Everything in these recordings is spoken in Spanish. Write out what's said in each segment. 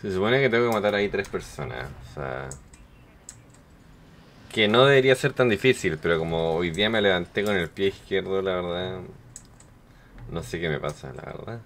Se supone que tengo que matar ahí tres personas. O sea. Que no debería ser tan difícil, pero como hoy día me levanté con el pie izquierdo, la verdad. No sé qué me pasa, la verdad.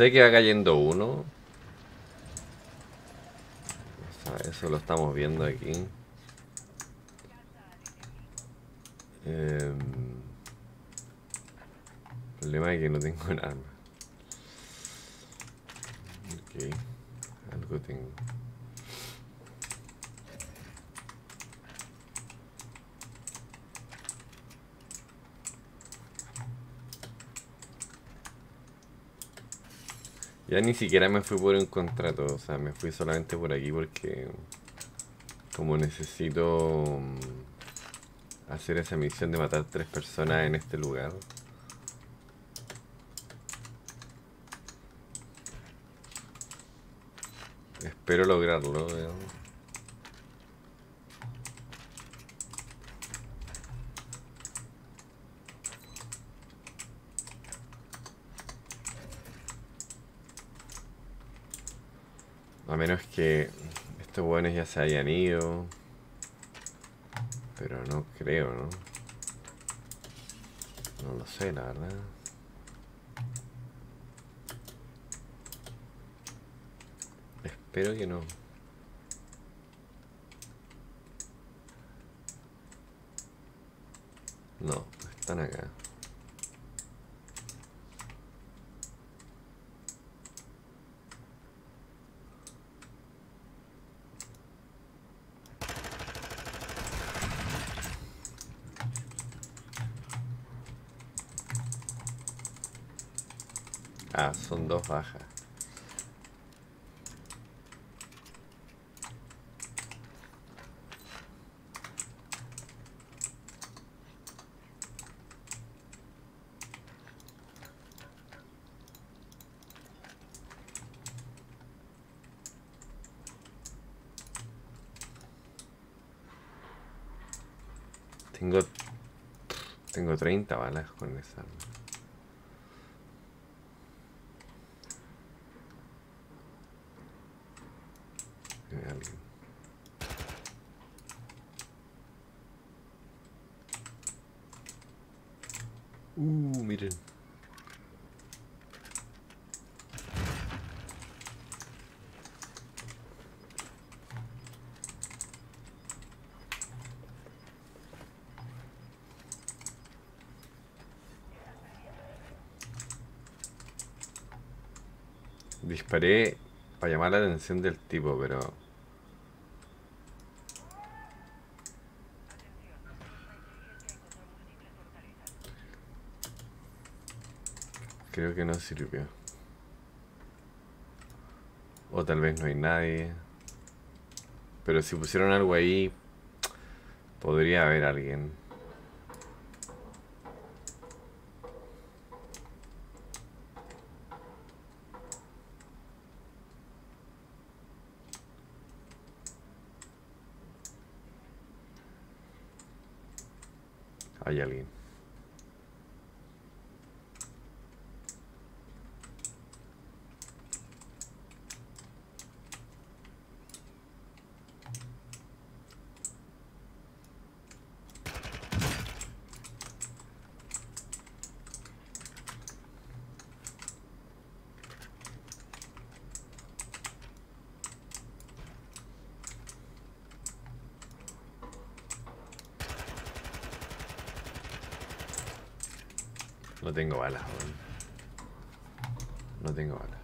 Sé que va cayendo uno. eso lo estamos viendo aquí. Eh, el problema es que no tengo un arma. Ok, algo tengo. Ya ni siquiera me fui por un contrato, o sea, me fui solamente por aquí porque como necesito mm, hacer esa misión de matar tres personas en este lugar. Espero lograrlo, menos que estos buenos ya se hayan ido. Pero no creo, ¿no? No lo sé, la verdad. Espero que no. No, están acá. Ah, son dos bajas. Tengo... Tengo 30 balas con esa. Uh, miren. Disparé para llamar la atención del tipo, pero Creo que no sirvió. O tal vez no hay nadie. Pero si pusieron algo ahí, podría haber alguien. Hay alguien. No tengo balas, No tengo balas.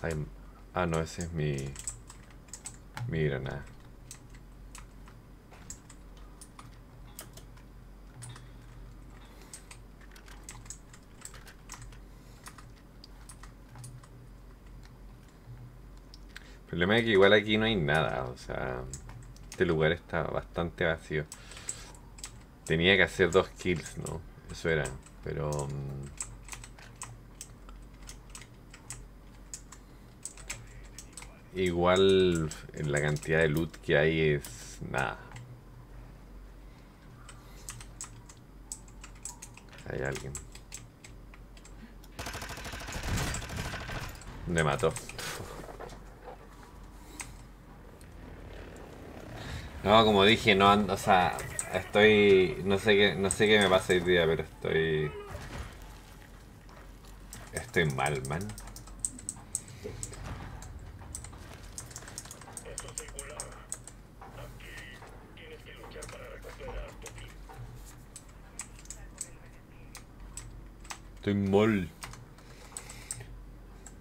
Ay, ah, no, ese es mi... Mi granada. El problema es que igual aquí no hay nada, o sea, este lugar está bastante vacío. Tenía que hacer dos kills, ¿no? Eso era, pero... Mm, igual en la cantidad de loot que hay es nada. Hay alguien. Me mató. No, como dije, no ando, o sea, estoy, no sé qué, no sé qué me pasa hoy día, pero estoy, estoy mal, man. Estoy mal.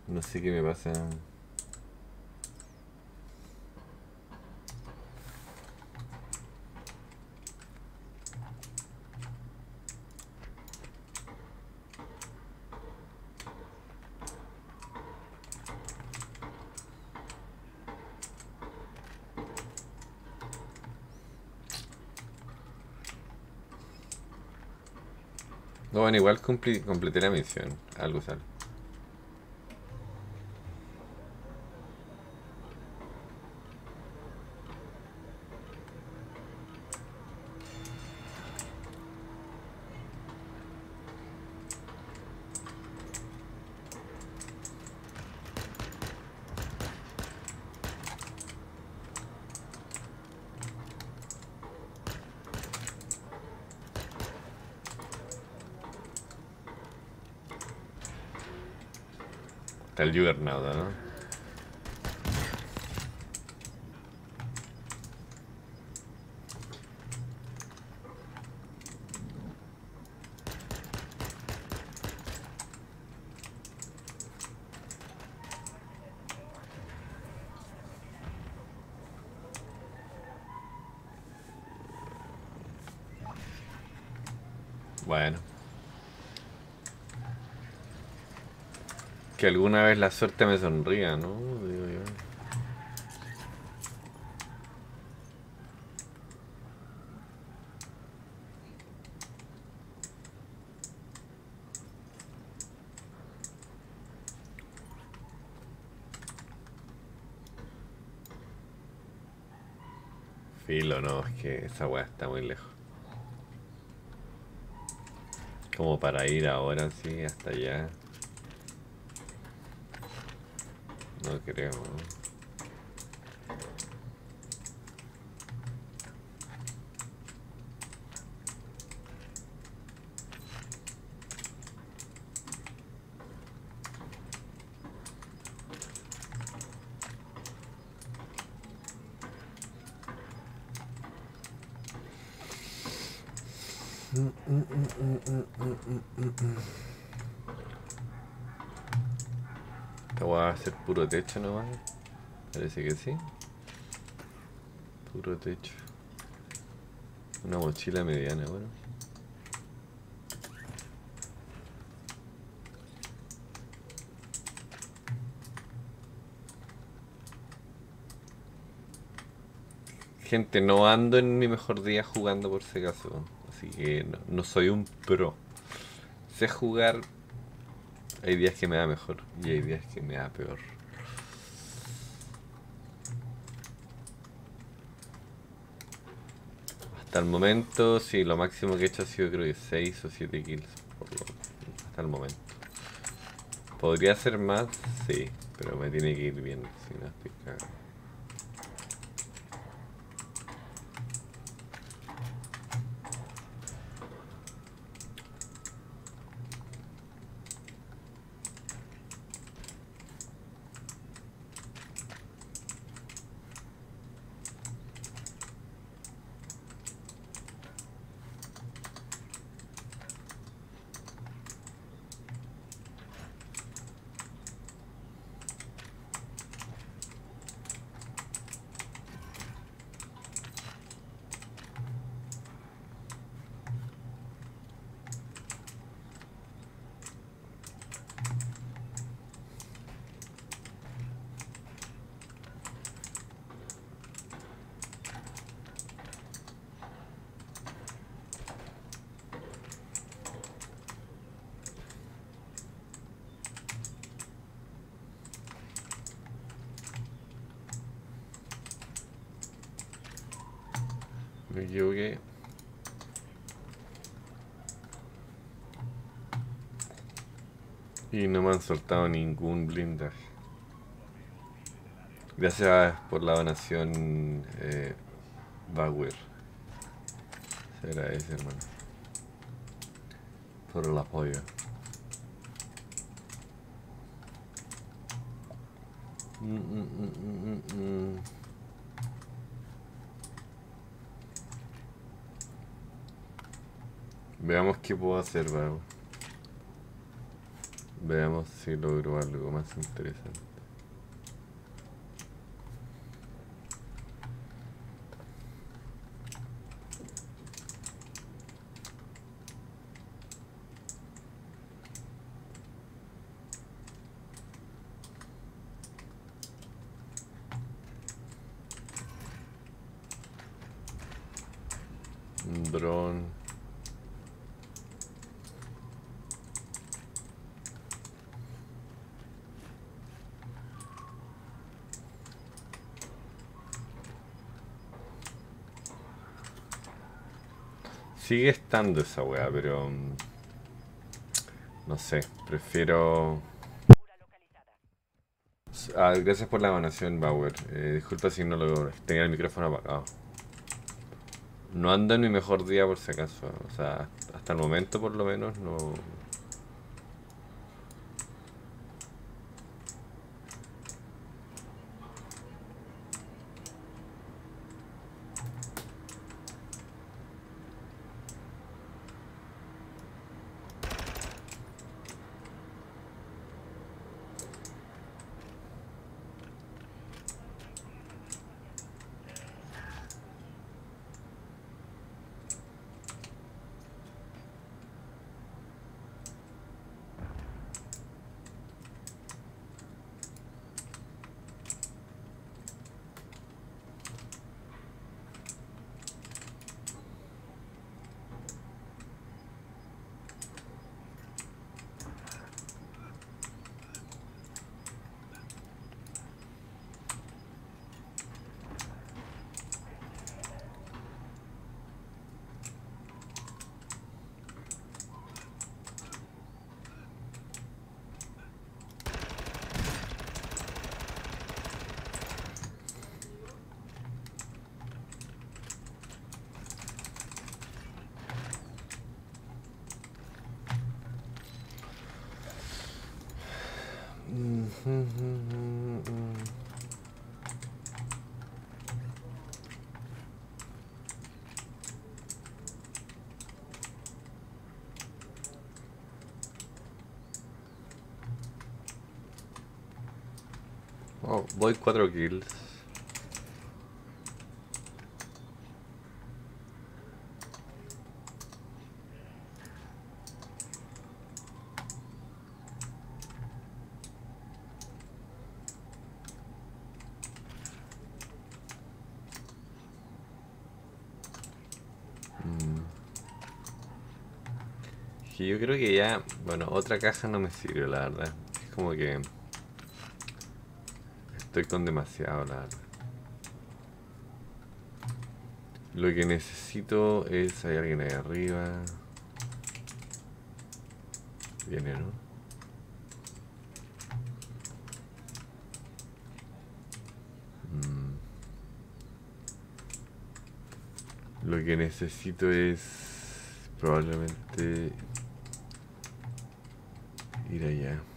No sé qué me pasa. Bueno, igual cumpli- completé la misión. Algo sale. Está el Juggernaut, ¿no? Bueno. Que alguna vez la suerte me sonría, ¿no? Digo yo. Filo, no, es que esa weá está muy lejos. Como para ir ahora sí, hasta allá. No creo. ¿no? Esta weá va a ser puro techo nomás. Parece que sí. Puro techo. Una mochila mediana, bueno. Gente, no ando en mi mejor día jugando por si acaso. Así que no, no soy un pro. Sé jugar. Hay días que me da mejor y hay días que me da peor. Hasta el momento, sí, lo máximo que he hecho ha sido creo que 6 o 7 kills. hasta el momento. ¿Podría ser más? Sí, pero me tiene que ir bien, si no. Me. Y no me han soltado ningún blindaje. Gracias por la donación, eh, Bauer. Se agradece, hermano. Por el apoyo. Mm, mm, mm, mm, mm. Veamos qué puedo hacer, Vago. Veamos si logro algo más interesante. Un dron. Sigue estando esa weá, pero... mm, No sé, prefiero... Ah, gracias por la donación, Bauer. Eh, disculpa si no lo... Tenía el micrófono apagado. No ando en mi mejor día por si acaso. O sea, hasta el momento por lo menos no... Oh, voy 4 kills. Creo que ya, bueno, otra caja no me sirve, la verdad. Es como que estoy con demasiado, la verdad. Lo que necesito es, hay alguien ahí arriba. Viene, ¿no? Mm. Lo que necesito es probablemente ir allá.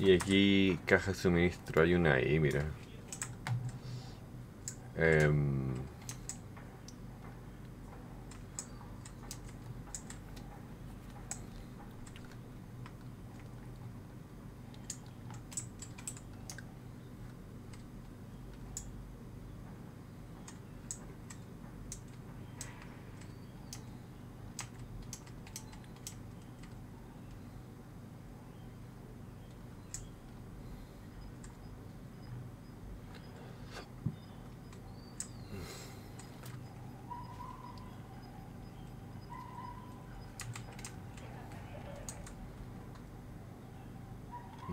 Y aquí, caja de suministro, hay una ahí, mira. Em,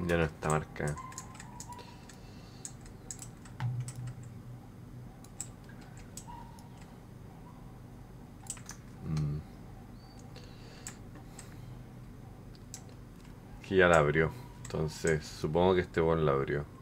Ya no está marcada. Mm. Que ya la abrió. Entonces, supongo que este buen la abrió.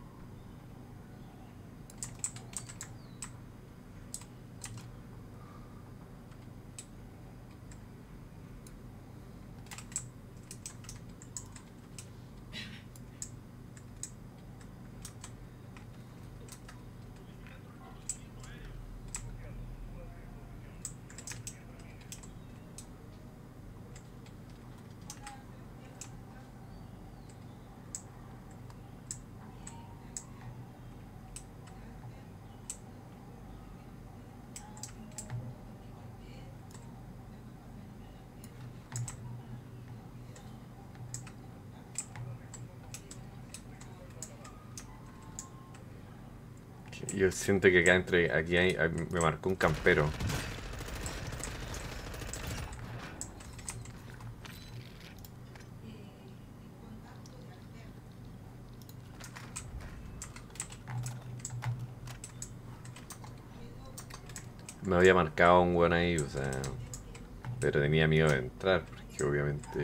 Yo siento que acá entre aquí hay, me marcó un campero. Me había marcado un weón ahí, o sea. Pero tenía miedo de entrar, porque obviamente.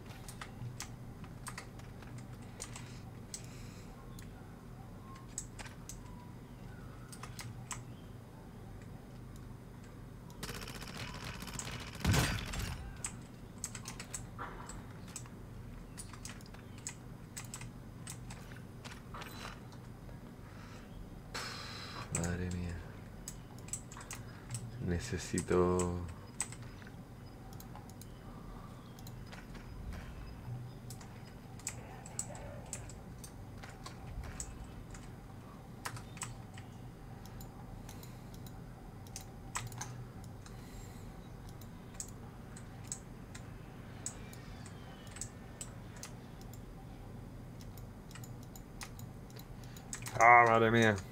necesito... Ah, madre mía.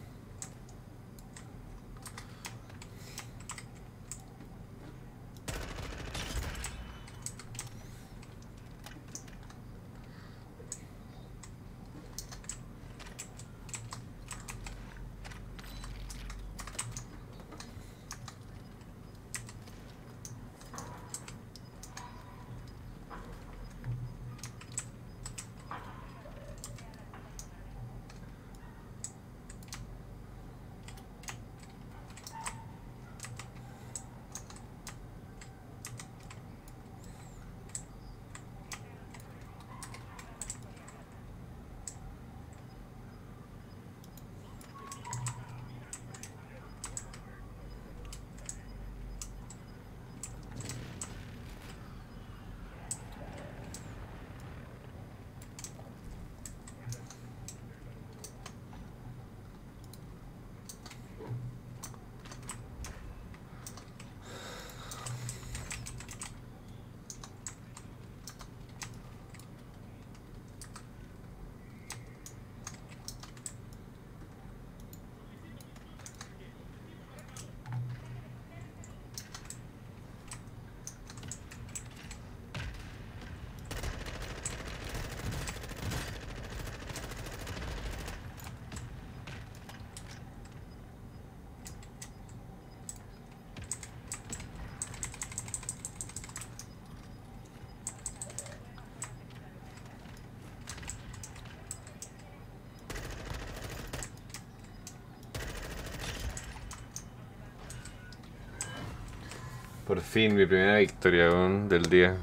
Por fin, mi primera victoria del día.